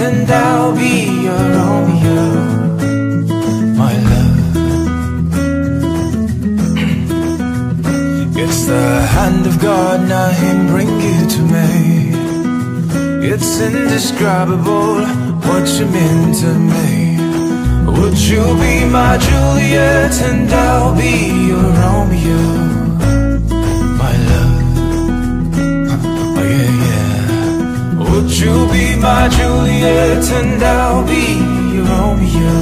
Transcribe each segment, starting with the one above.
and I'll be your Romeo, my love. It's the hand of God, now Him bring you to me. It's indescribable what you mean to me. Would you be my Juliet and I'll be your Romeo? Would you be my Juliet and I'll be your Romeo?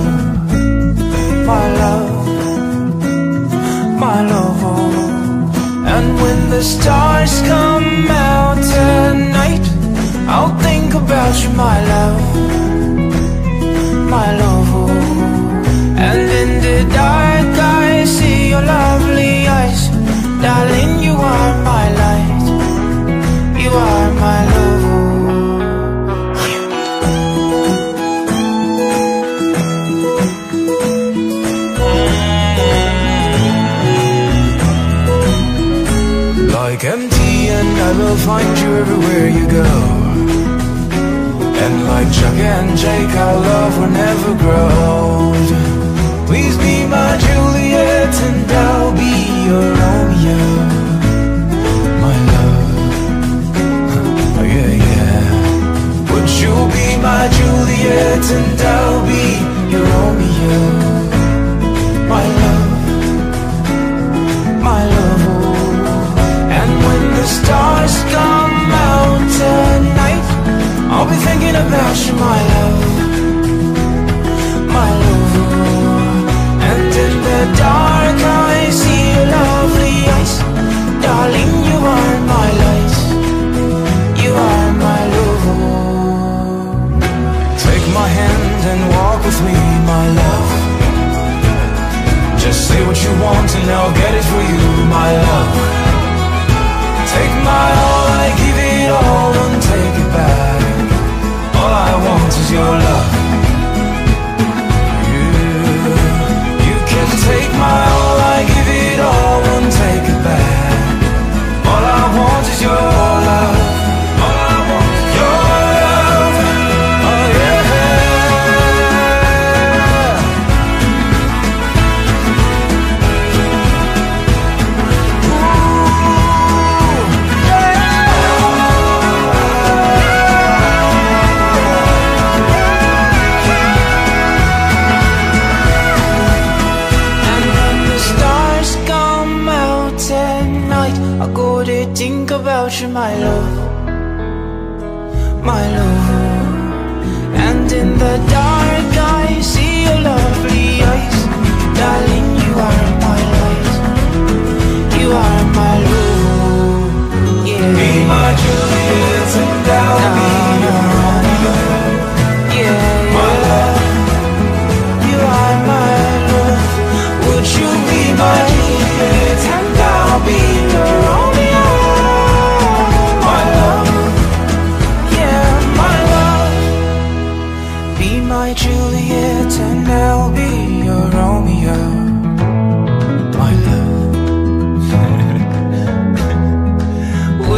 My love, my love oh. And when the stars come out tonight, I'll think about you, my love, my love oh. And in the dark I see your lovely eyes. Darling, you are my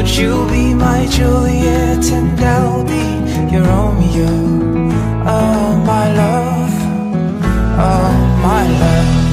But you'll be my Juliet and I'll be your Romeo. Oh, my love, oh, my love.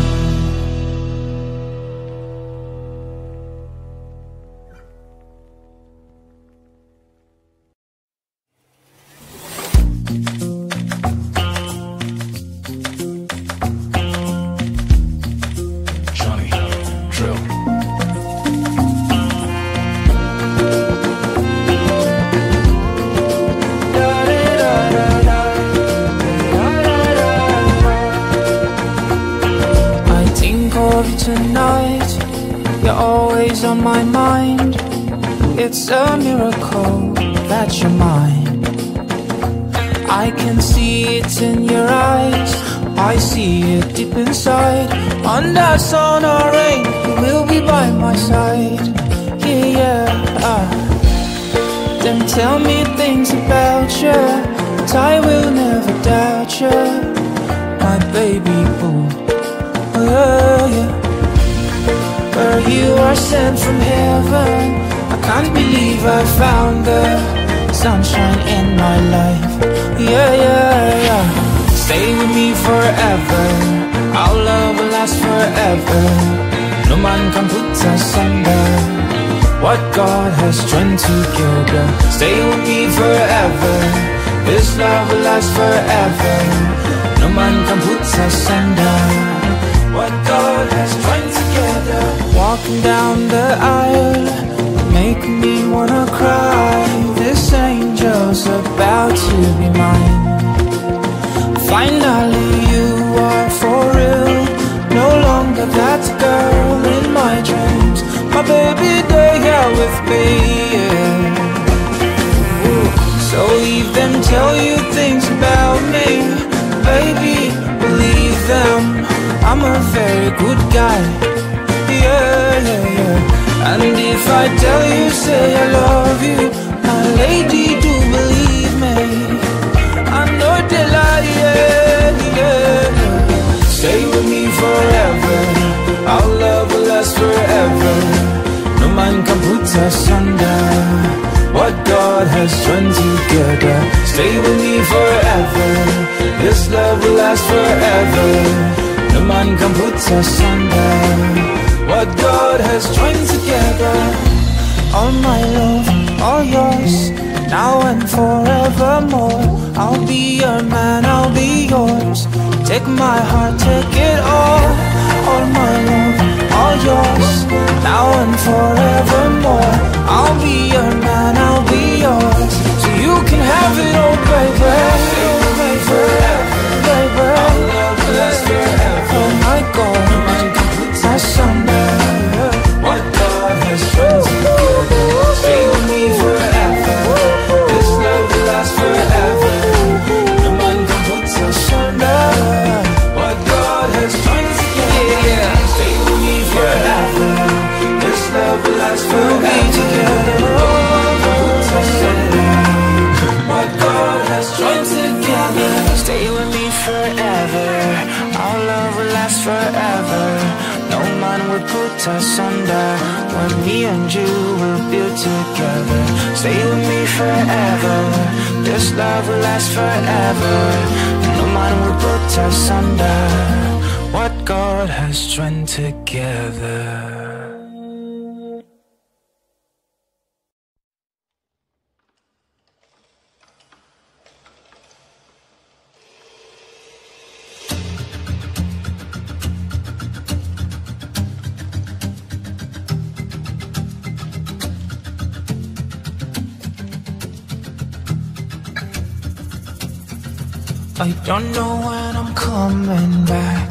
found the sunshine in my life. Yeah, yeah, yeah. Stay with me forever. Our love will last forever. No man can put us under what God has joined together. Stay with me forever. This love will last forever. No man can put us under What God has joined together. Walking down the aisle Make me wanna cry. This angel's about to be mine. Finally you are for real. No longer that girl in my dreams. My baby, they here with me yeah. So them tell you things about me Baby, believe them. I'm a very good guy. Yeah, yeah, yeah And if I tell you, say I love you My lady, do believe me. I'm not lie, yeah, yeah. Stay with me forever. Our love will last forever. No man can put us under. What God has joined together. Stay with me forever. This love will last forever. No man can put us under. What God has joined together All my love, all yours Now and forevermore. I'll be your man, I'll be yours. Take my heart, take it all. All my love, all yours Now and forevermore. I'll be your man, I'll be yours. So you can have it all, baby put us under When me and you will build together. Stay with me forever. This love will last forever. No man will put us under. What God has joined together I don't know when I'm coming back.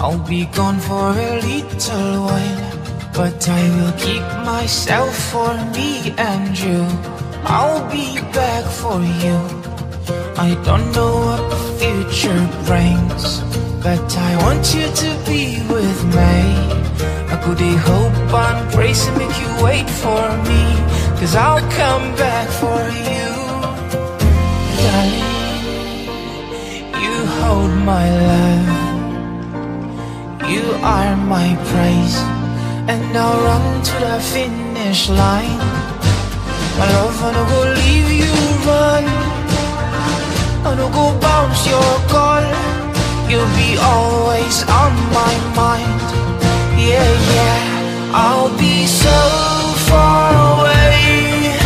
I'll be gone for a little while But I will keep myself for me and you. I'll be back for you. I don't know what the future brings But I want you to be with me. I could hope and praise and make you wait for me Cause I'll come back for you. Darling my love. You are my praise. And I'll run to the finish line. My love, I no go leave you run. I no go bounce your call. You'll be always on my mind. Yeah, yeah. I'll be so far away.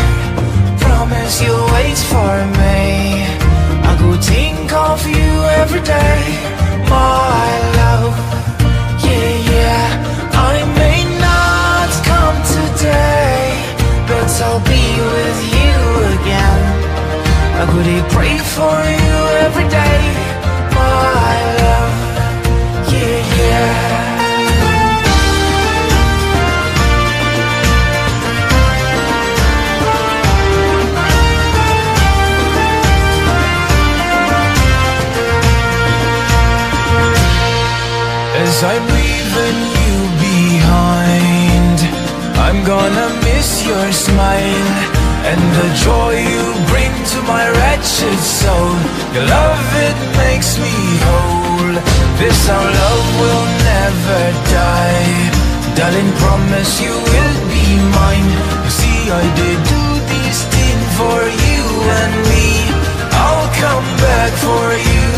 Promise you'll wait for me Go think of you every day, my love. Yeah, yeah. I may not come today, but I'll be with you again. I could pray for you I'm gonna miss your smile And the joy you bring to my wretched soul. Your love, it makes me whole. This our love will never die. Darling, promise you will be mine. You see, I did do this thing for you and me. I'll come back for you.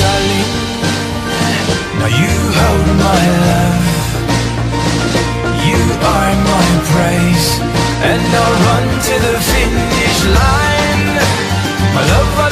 Darling Now you hold my love are my praise And I'll run to the finish line. My love,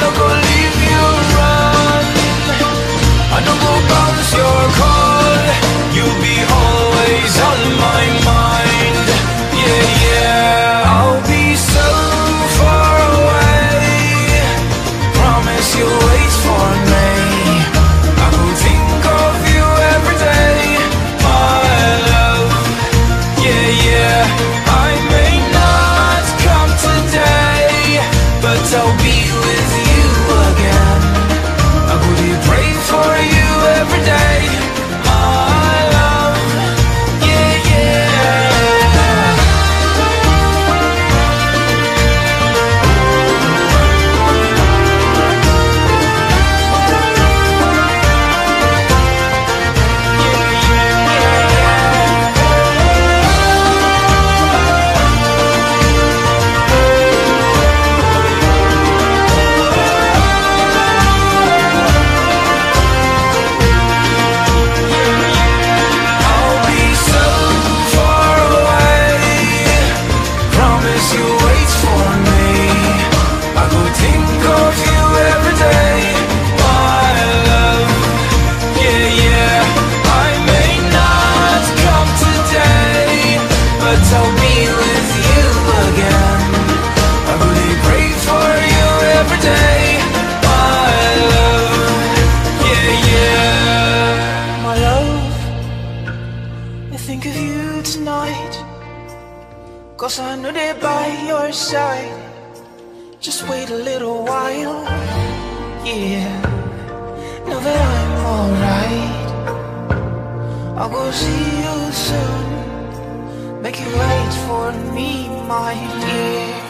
think of you tonight. Cause I know they're by your side. Just wait a little while. Yeah. Know that I'm alright. I'll go see you soon. Make you wait for me, my dear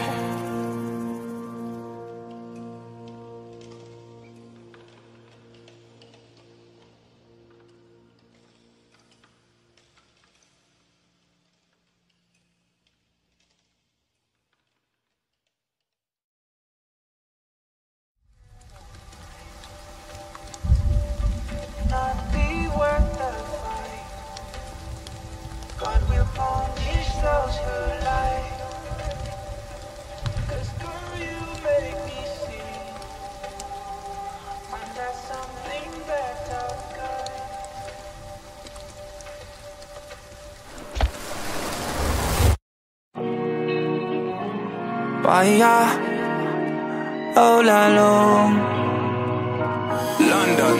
Vaya, la long. London.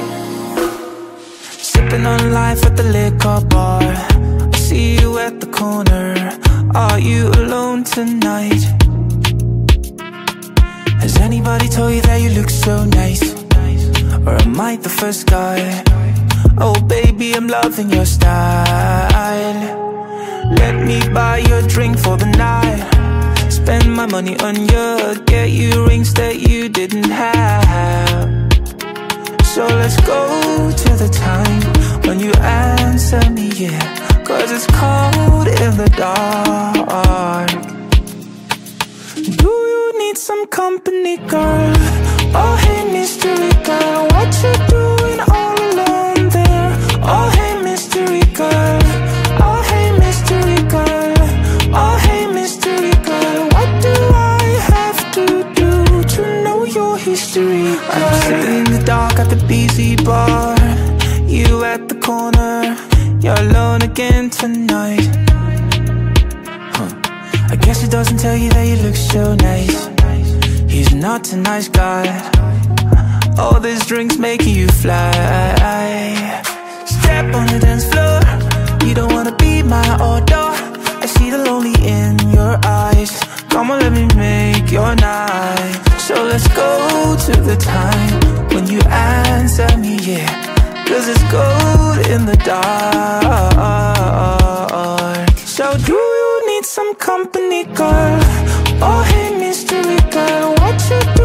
Sipping on life at the liquor bar. I see you at the corner. Are you alone tonight? Has anybody told you that you look so nice? Or am I the first guy? Oh baby, I'm loving your style Let me buy you a drink for the night Spend my money on you Get you rings that you didn't have So let's go to the time When you answer me, yeah Cause it's cold in the dark Do you need some company, girl? Oh, hey, mystery girl What you doing all alone there? Oh, hey, mystery girl girl? I'm sitting in the dark at the busy bar. You at the corner. You're alone again tonight. Huh. I guess it doesn't tell you that you look so nice. He's not a nice guy. All these drinks making you fly. Step on the dance floor. You don't wanna be my order I see the lonely in your eyes Come on, let me make your night. So let's go to the time When you answer me, yeah. Cause it's gold in the dark. So do you need some company, girl? Oh, hey, mystery girl What you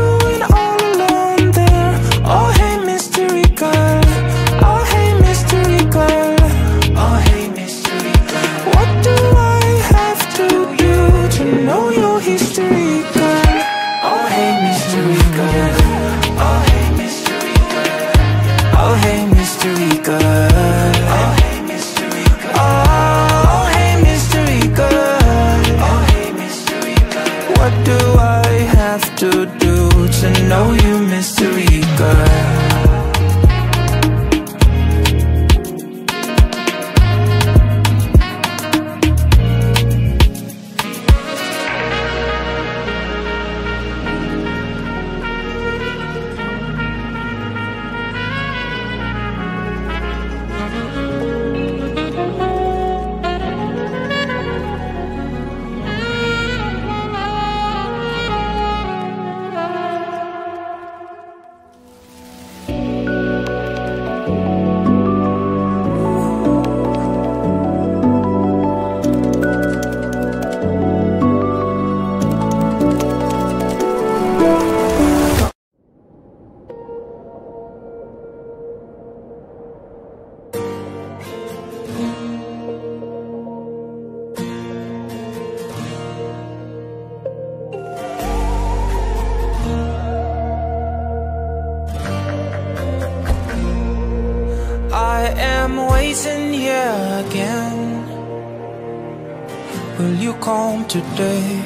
today?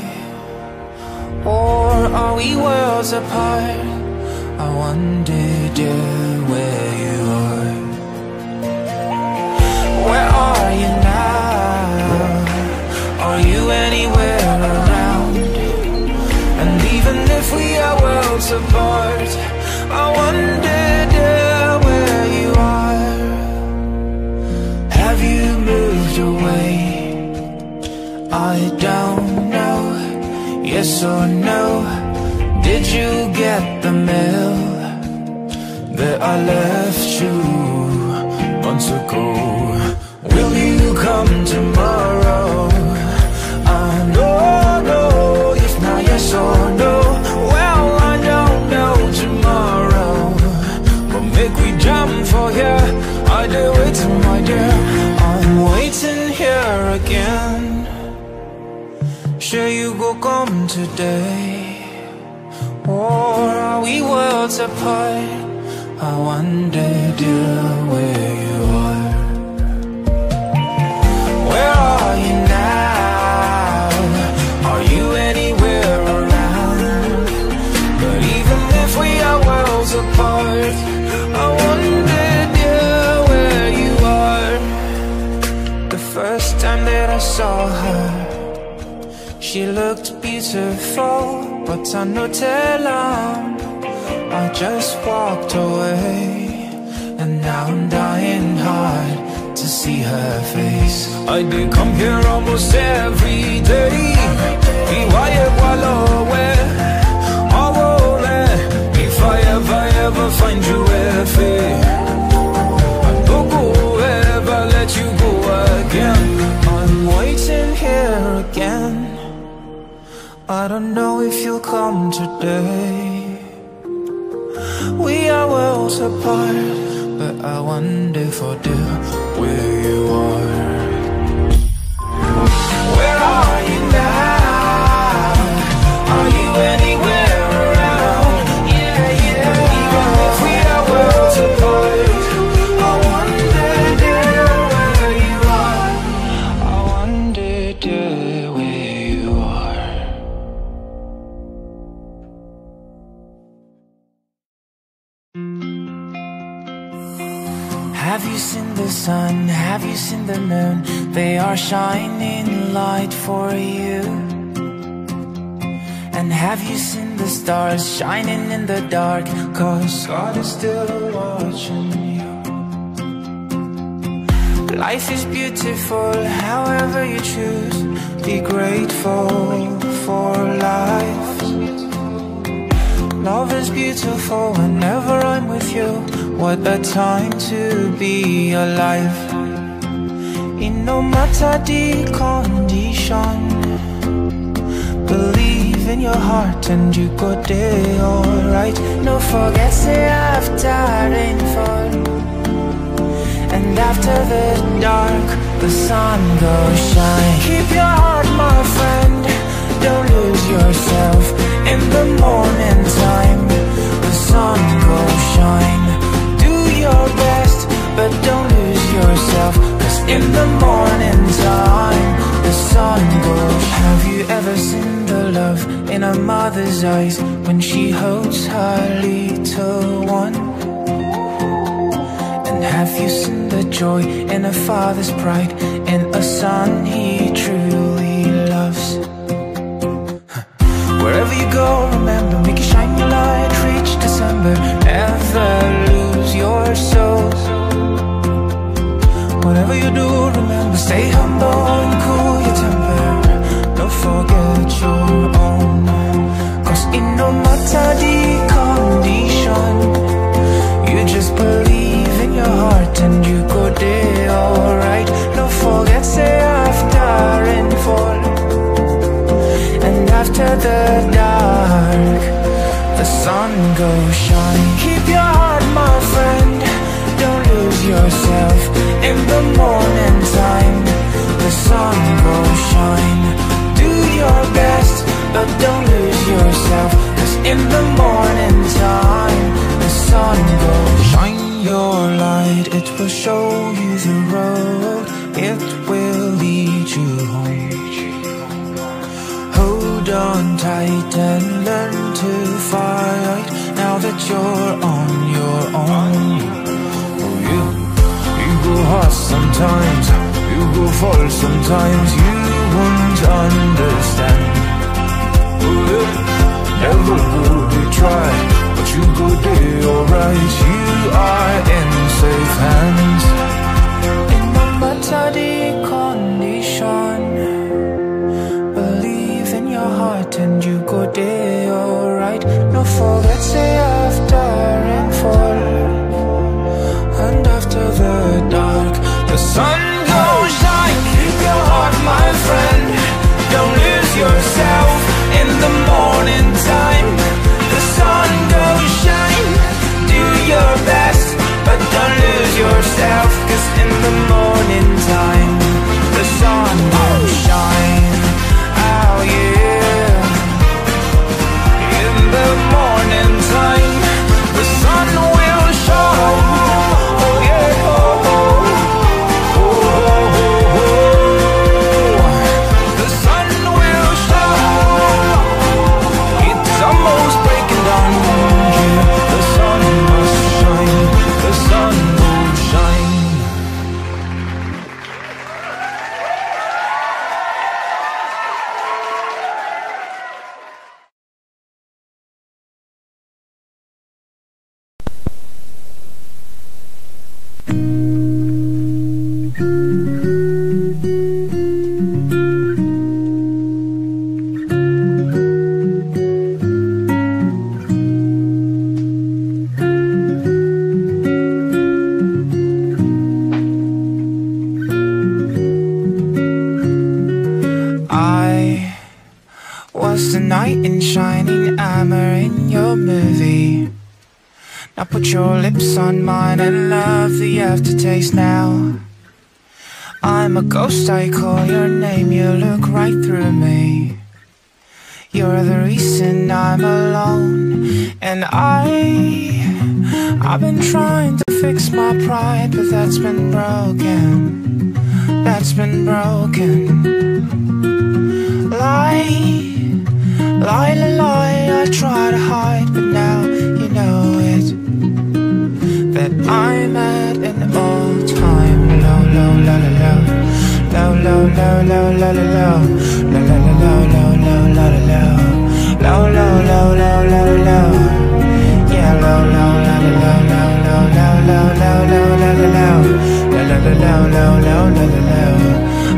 Or are we worlds apart? That I left you months ago. Will you come tomorrow? I know If not yes or no. Well, I don't know tomorrow. But make we jam for ya I did waiting, my dear. I'm waiting here again. Sure you go come today apart I wonder, dear, where you are Where are you now? Are you anywhere around? But even if we are worlds apart I wonder, dear, where you are The first time that I saw her she looked beautiful, but I know tell her I just walked away And now I'm dying hard to see her face. I do come here almost every day. Iwaye walowe Awole If I ever, ever find you ever I don't ever let you go again. I'm waiting here again. I don't know if you'll come today We are worlds apart But I wonder for dear where you are Seen the moon? They are shining light for you. And have you seen the stars shining in the dark? Cause God is still watching you. Life is beautiful, however you choose. Be grateful for life. Love is beautiful whenever I'm with you. What a time to be alive. In no matter the condition, believe in your heart and you go there alright. No forget say after rainfall. And after the dark, the sun goes shine. Keep your heart, my friend. Don't lose yourself in the morning time. Father's pride that you're on your own. Oh, you, you go hard sometimes, you go fall sometimes, you won't understand. Oh, you never would try, but you go day alright. You are in safe hands. In a better condition, believe in your heart and you go day alright. No forget say after and after the dark, the sun goes shine. Keep your heart, my friend. Don't lose low, low, low, low, low, low, low, low, low, low, low, low, low, low, low, low, low, low, yeah, low, low, low, low, low, low, low, low, low, low, low, low, low, low, low, low, low, low, low,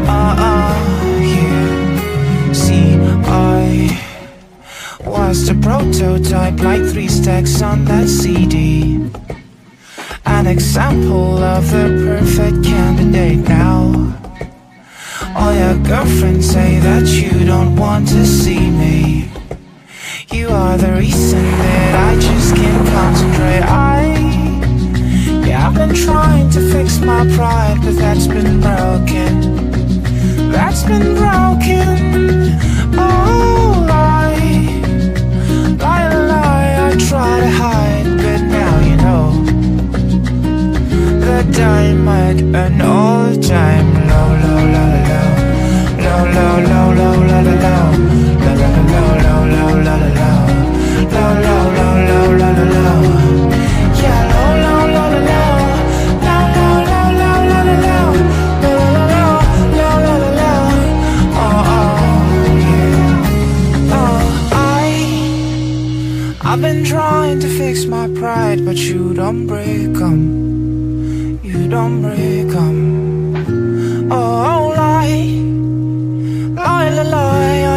ah, ah, yeah. See, I was the prototype, like three stacks on that CD. An example of the perfect candidate now. All your girlfriends say that you don't want to see me. You are the reason that I just can't concentrate. I, yeah, I've been trying to fix my pride, but that's been broken. That's been broken. Oh, lie, lie, lie. I try to hide, but now you know that I'm an all-time I've been trying to fix my pride, but you don't break 'em. You don't break 'em. Oh,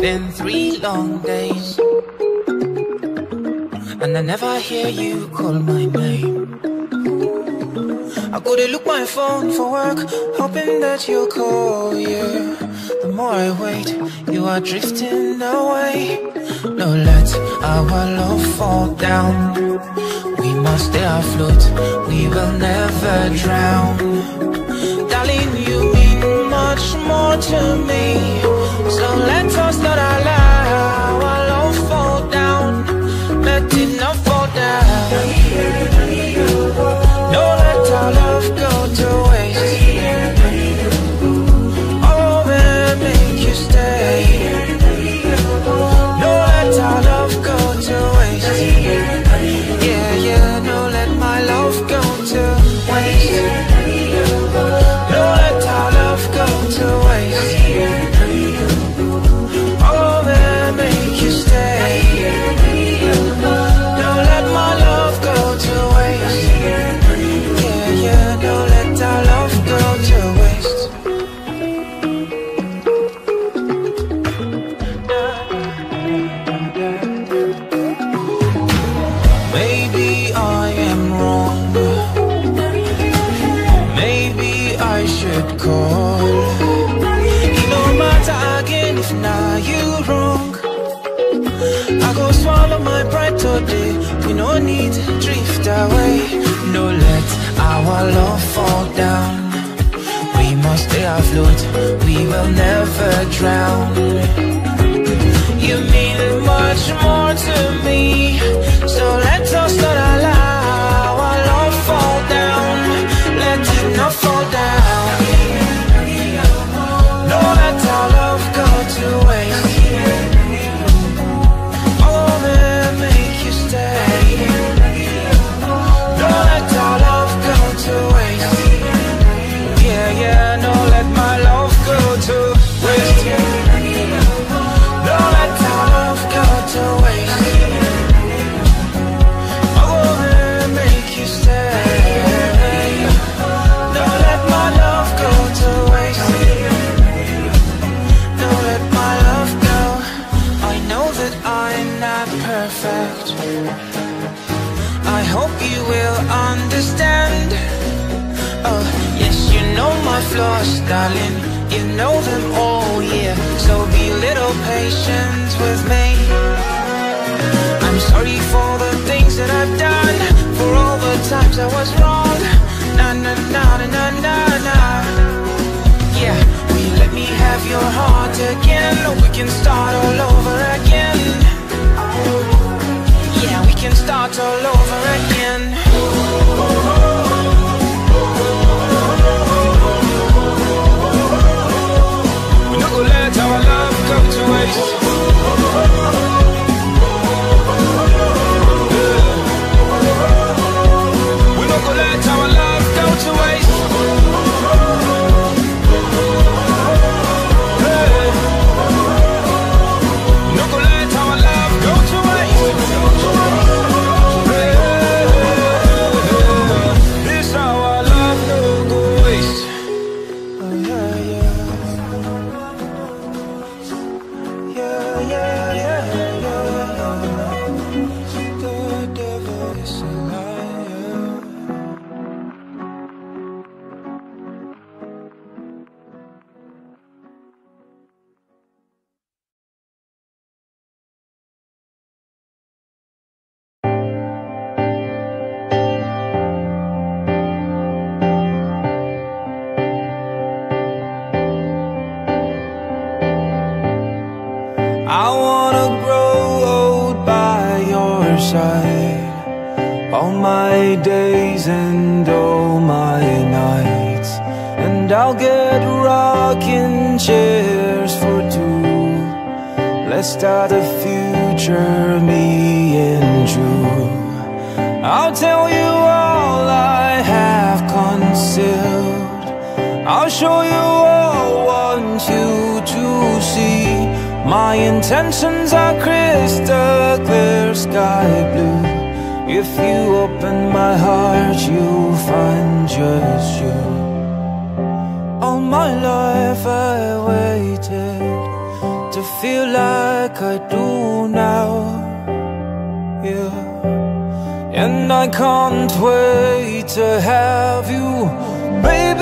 been three long days And I never hear you call my name. I go to look my phone for work Hoping that you'll call, yeah. The more I wait, you are drifting away. No, let our love fall down. We must stay afloat, we will never drown. Darling, you mean much more to me So let us not allow fall down. Let it not fall down. No, let our love go to waste. Oh, make you stay. No, let our love go to waste. Yeah, yeah, no, let my love go to waste. No, let our love go to waste. Not perfect. I hope you will understand. Oh, yes, you know my flaws, darling. You know them all, yeah. So be a little patient with me. I'm sorry for the things that I've done, for all the times I was wrong. Na na na na na na. Yeah, will you let me have your heart again? We can start all over again. Yeah, we can start all over again. We're not gonna let our love go to waste. Days and all my nights And I'll get rocking chairs for two Let's start a future, me and you I'll tell you all I have concealed I'll show you all want you to see. My intentions are crystal clear, sky blue. If you open my heart, you'll find just you. All my life I waited to feel like I do now. Yeah. And I can't wait to have you. Baby,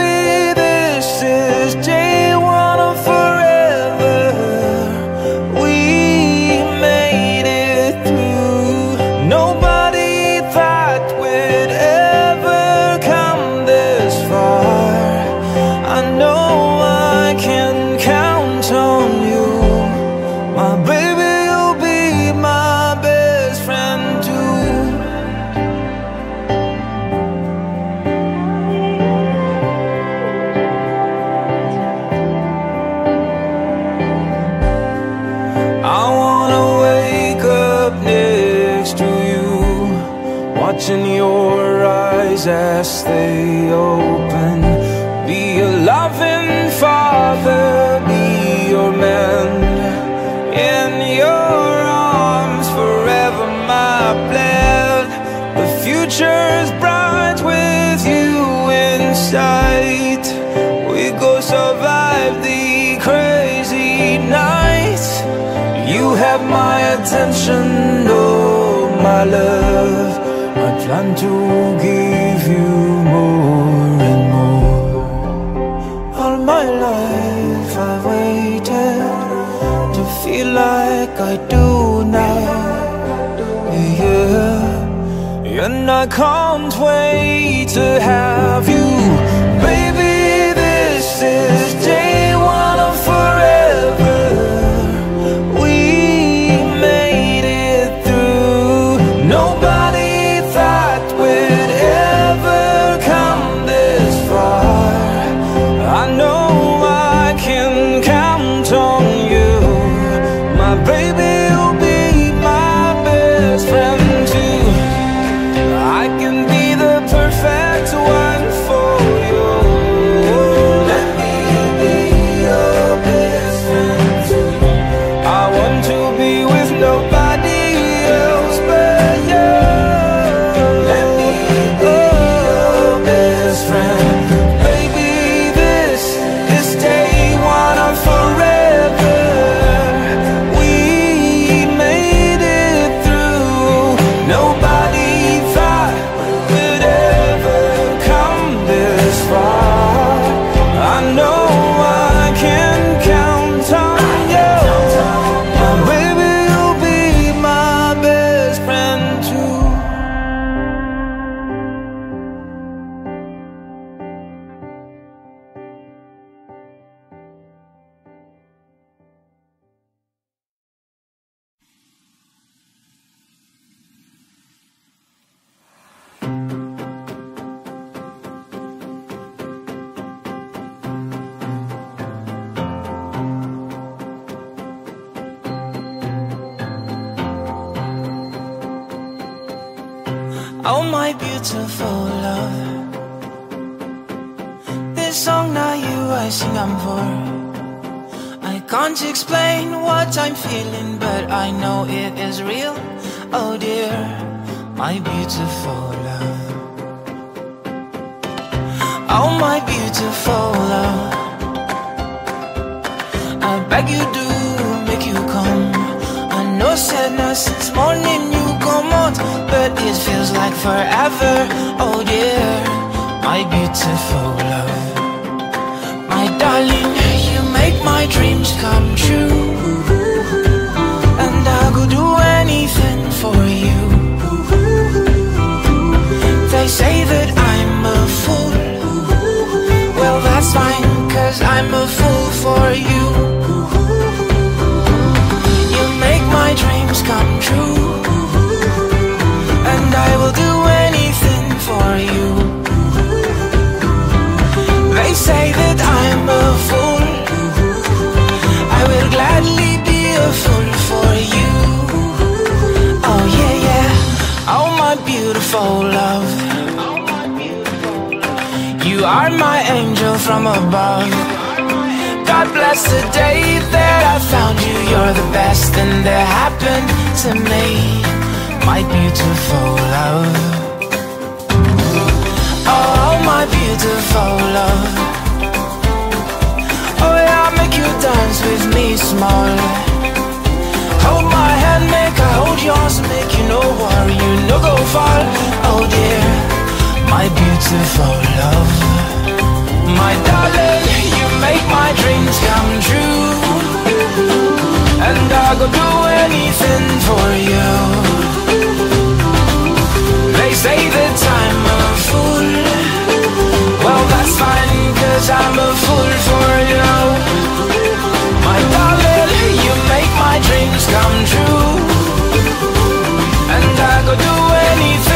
I can't wait to have you, Oh my beautiful love. This song now you I sing I'm for. I can't explain what I'm feeling But I know it is real. Oh dear My beautiful love. Oh my beautiful love. I beg you do make you come. I know sadness since morning forever. Oh dear My beautiful love. My darling You make my dreams come true. And I could do anything for you. They say that I'm a fool. Well that's fine Cause I'm a fool for you. You make my dreams come true. And I will do God bless the day that I found you. You're the best thing that happened to me. My beautiful love. Oh, my beautiful love. Oh yeah, make you dance with me, small Hold my hand, make I hold yours Make you no worry, you no go fall Oh dear, my beautiful love. My darling, make my dreams come true. And I go do anything for you. They say that I'm a fool. Well that's fine, cause I'm a fool for you. My darling, you make my dreams come true. And I go do anything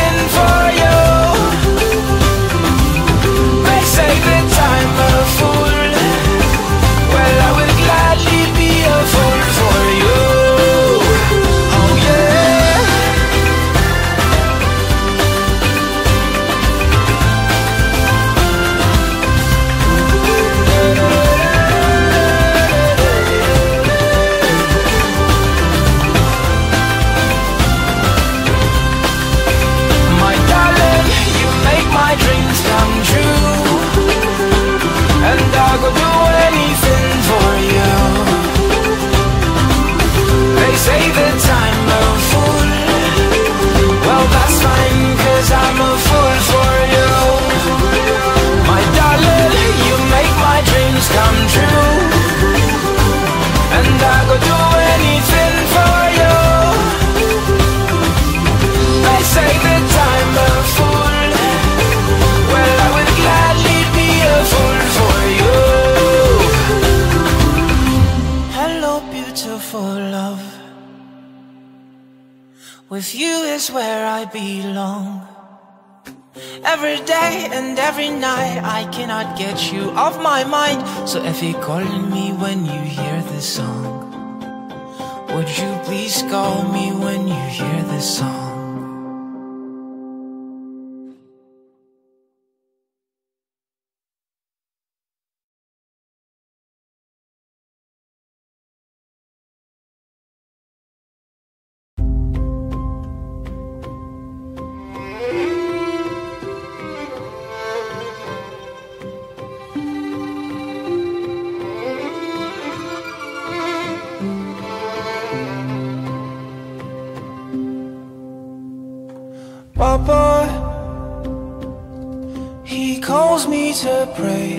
calls me to pray.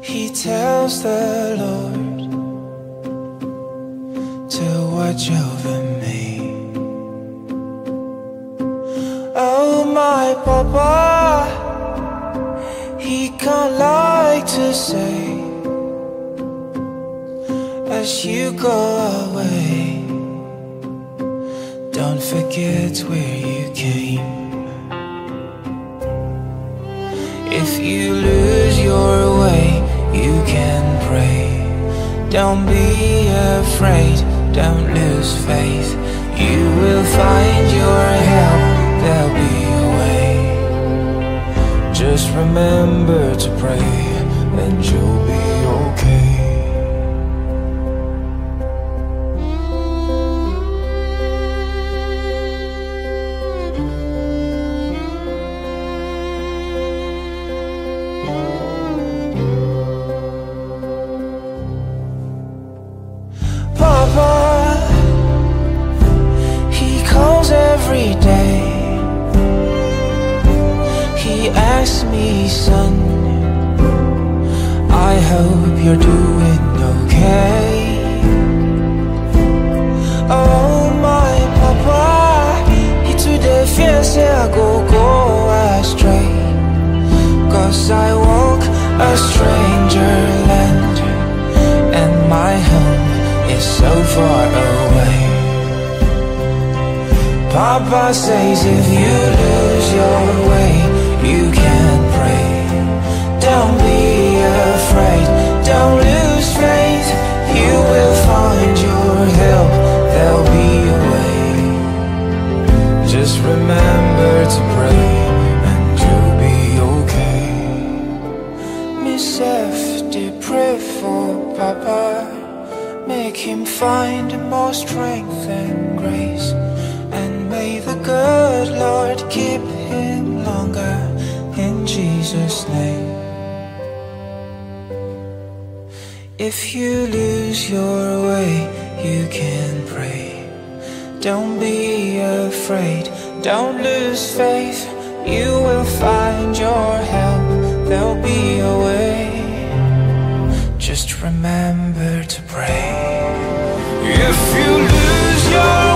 He tells the Lord to watch over me. Oh, my Papa, he can't like to say as you go away. Don't forget where you came. You lose your way, you can pray. Don't be afraid, don't lose faith. You will find your help, there'll be a way. Just remember to pray, and you'll be okay. more strength and grace. And may the good Lord keep him longer in Jesus' name. If you lose your way, you can pray. Don't be afraid, don't lose faith. You will find your help, there'll be a way. if you lose your